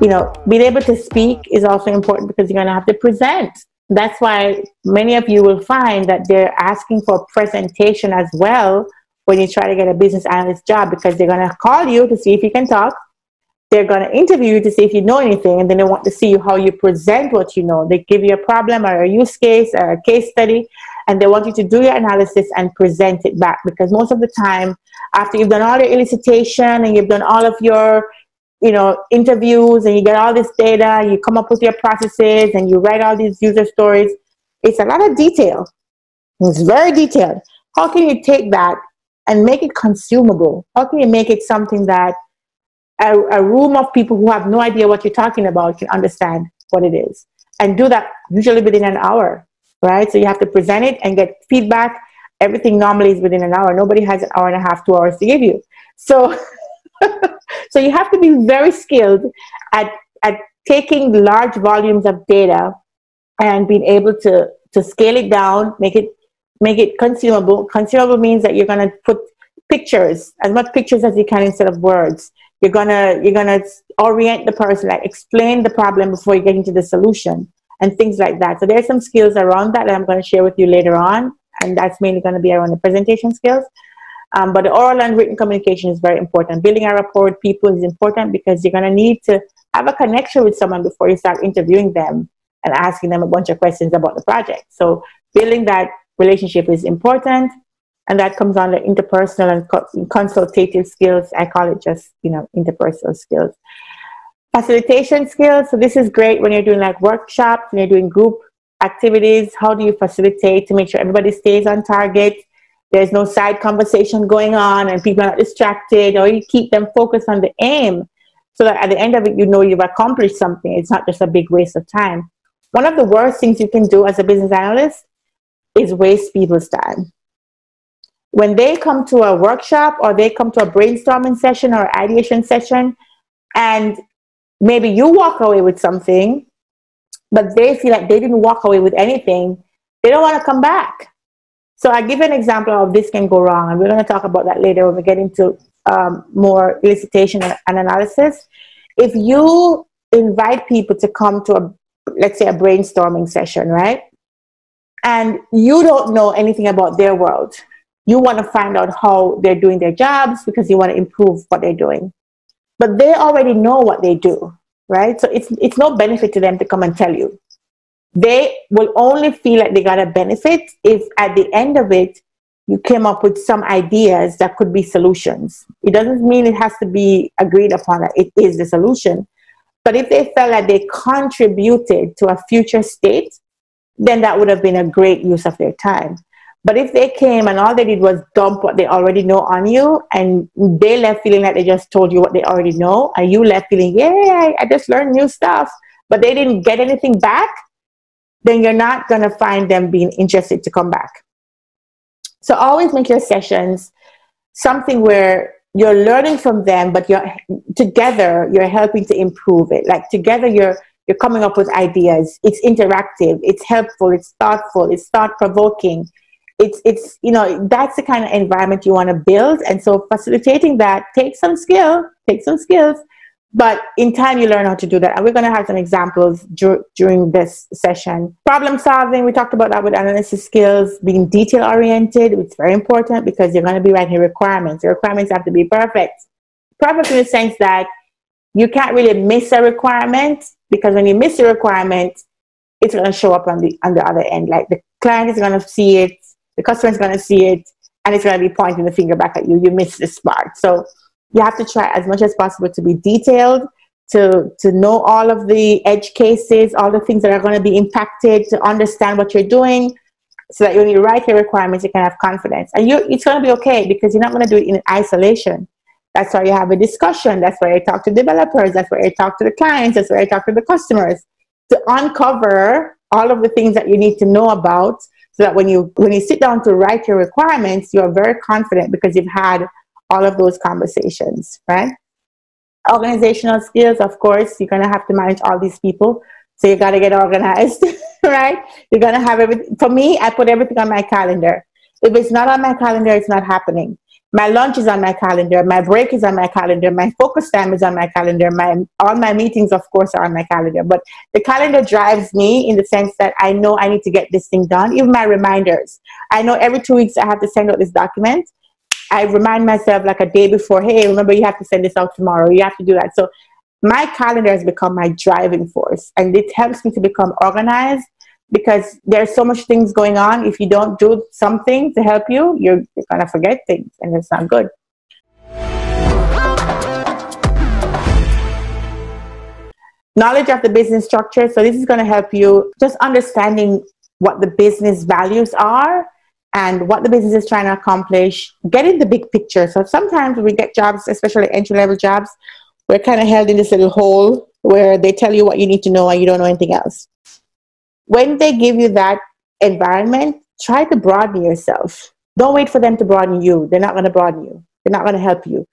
You know, being able to speak is also important because you're going to have to present. That's why many of you will find that they're asking for a presentation as well when you try to get a business analyst job because they're going to call you to see if you can talk they're going to interview you to see if you know anything, and then they want to see how you present what you know. They give you a problem or a use case or a case study, and they want you to do your analysis and present it back. Because most of the time, after you've done all your elicitation and you've done all of your you know interviews and you get all this data you come up with your processes and you write all these user stories. It's a lot of detail. It's very detailed. How can you take that and make it consumable? How can you make it something that a, a room of people who have no idea what you're talking about can understand what it is? And do that usually within an hour right? So you have to present it and get feedback. Everything normally is within an hour. Nobody has an hour and a half two hours to give you. So so you have to be very skilled at at taking large volumes of data and being able to to scale it down make it make it consumable. Consumable means that you're going to put pictures as much pictures as you can instead of words. You're gonna you're gonna orient the person like explain the problem before you get into the solution and things like that. So there's some skills around that, that i'm going to share with you later on and that's mainly going to be around the presentation skills um, but the oral and written communication is very important building a rapport with people is important because you're going to need to have a connection with someone before you start interviewing them and asking them a bunch of questions about the project so building that relationship is important and that comes under interpersonal and co- consultative skills. I call it just, you know, interpersonal skills. Facilitation skills. So this is great when you're doing like workshops, when you're doing group activities. How do you facilitate to make sure everybody stays on target? There's no side conversation going on and people are distracted, or you keep them focused on the aim so that at the end of it, you know you've accomplished something. It's not just a big waste of time. One of the worst things you can do as a business analyst is waste people's time when they come to a workshop or they come to a brainstorming session or ideation session and maybe you walk away with something but they feel like they didn't walk away with anything they don't want to come back so i give an example of this can go wrong and we're going to talk about that later when we get into um, more elicitation and, analysis if you invite people to come to a let's say a brainstorming session right and you don't know anything about their world you want to find out how they're doing their jobs because you want to improve what they're doing. But they already know what they do, right? So it's it's no benefit to them to come and tell you. They will only feel like they got a benefit if at the end of it you came up with some ideas that could be solutions. It doesn't mean it has to be agreed upon that it is the solution. But if they felt like they contributed to a future state, then that would have been a great use of their time. But if they came and all they did was dump what they already know on you, and they left feeling like they just told you what they already know, and you left feeling, yeah, I just learned new stuff, but they didn't get anything back, then you're not going to find them being interested to come back. So always make your sessions something where you're learning from them, but you're together, you're helping to improve it. Like together, you're you're coming up with ideas. It's interactive, it's helpful, it's thoughtful, it's thought provoking it's it's you know that's the kind of environment you want to build and so facilitating that takes some skill takes some skills but in time you learn how to do that. And we're going to have some examples dur- during this session. Problem solving we talked about that with analysis skills being detail oriented it's very important because you're going to be writing requirements. The requirements have to be perfect. Perfect in the sense that you can't really miss a requirement because when you miss a requirement it's going to show up on the on the other end. Like the client is going to see it the customer is going to see it and it's going to be pointing the finger back at you. You missed this part. So you have to try as much as possible to be detailed, to, to know all of the edge cases, all the things that are going to be impacted, to understand what you're doing so that when you write your requirements, you can have confidence. And you, it's going to be okay because you're not going to do it in isolation. That's why you have a discussion. That's why you talk to developers. That's why you talk to the clients. That's why you talk to the customers to uncover all of the things that you need to know about so that when you when you sit down to write your requirements you are very confident because you've had all of those conversations right organizational skills of course you're going to have to manage all these people so you got to get organized right you're going to have everything for me i put everything on my calendar If it's not on my calendar, it's not happening. My lunch is on my calendar. My break is on my calendar. My focus time is on my calendar. My all my meetings, of course, are on my calendar. But the calendar drives me in the sense that I know I need to get this thing done. Even my reminders. I know every two weeks I have to send out this document. I remind myself like a day before, hey, remember you have to send this out tomorrow. You have to do that. So my calendar has become my driving force and it helps me to become organized because there's so much things going on. If you don't do something to help you, you're, you're going to forget things and it's not good. Knowledge of the business structure. So this is going to help you just understanding what the business values are and what the business is trying to accomplish, getting the big picture. So sometimes we get jobs, especially entry level jobs, we're kind of held in this little hole where they tell you what you need to know and you don't know anything else when they give you that environment, try to broaden yourself. Don't wait for them to broaden you. They're not going to broaden you. They're not going to help you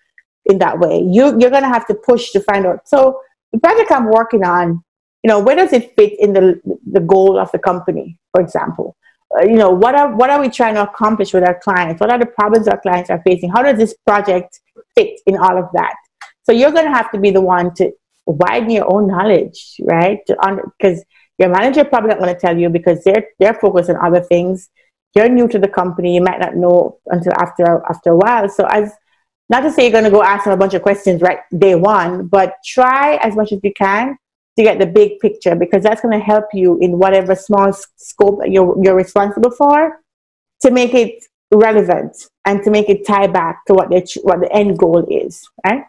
in that way. You, you're going to have to push to find out. So the project I'm working on, you know, where does it fit in the, the goal of the company, for example? You know, what are, what are we trying to accomplish with our clients? What are the problems our clients are facing? How does this project fit in all of that? So you're going to have to be the one to widen your own knowledge, right? Because your manager probably not going to tell you because they're they're focused on other things. You're new to the company. You might not know until after after a while. So as not to say you're going to go ask them a bunch of questions right day one, but try as much as you can to get the big picture because that's going to help you in whatever small scope you're you're responsible for to make it relevant and to make it tie back to what the what the end goal is. Right?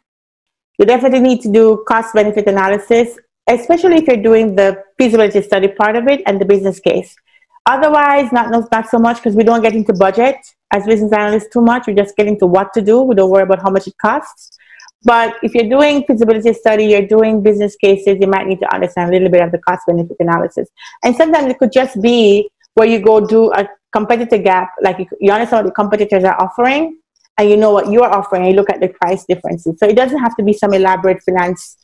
You definitely need to do cost benefit analysis especially if you're doing the feasibility study part of it and the business case. Otherwise, not, not so much because we don't get into budget as business analysts too much. We just get into what to do. We don't worry about how much it costs. But if you're doing feasibility study, you're doing business cases, you might need to understand a little bit of the cost benefit analysis. And sometimes it could just be where you go do a competitor gap, like you, understand what the competitors are offering, and you know what you're offering, and you look at the price differences. So it doesn't have to be some elaborate finance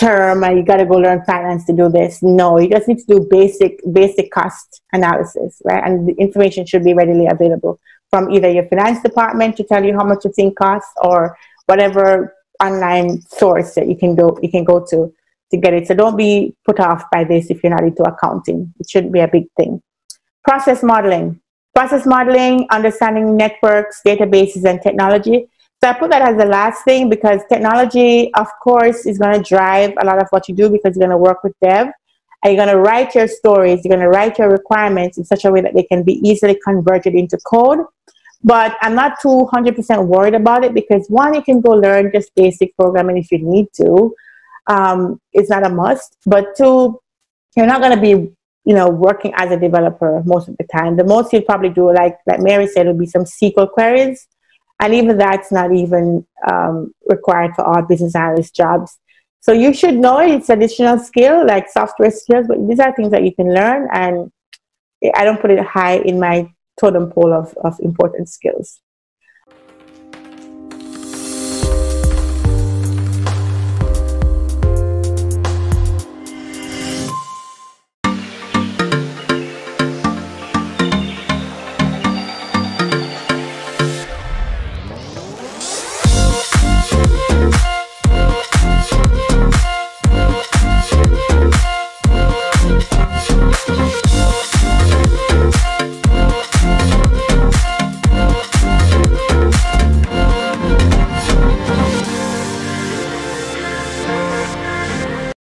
term and you got to go learn finance to do this. No, you just need to do basic basic cost analysis, right? And the information should be readily available from either your finance department to tell you how much a thing costs or whatever online source that you can go you can go to to get it. So don't be put off by this if you're not into accounting. It shouldn't be a big thing. Process modeling. Process modeling, understanding networks, databases, and technology. So I put that as the last thing because technology, of course, is going to drive a lot of what you do because you're going to work with dev and you're going to write your stories, you're going to write your requirements in such a way that they can be easily converted into code. But I'm not too 100% worried about it because one, you can go learn just basic programming if you need to. Um, it's not a must. But two, you're not going to be you know, working as a developer most of the time. The most you'll probably do, like like Mary said, would be some SQL queries and even that's not even um, required for all business analyst jobs. So you should know it's additional skill like software skills, but these are things that you can learn, and I don't put it high in my totem pole of, of important skills.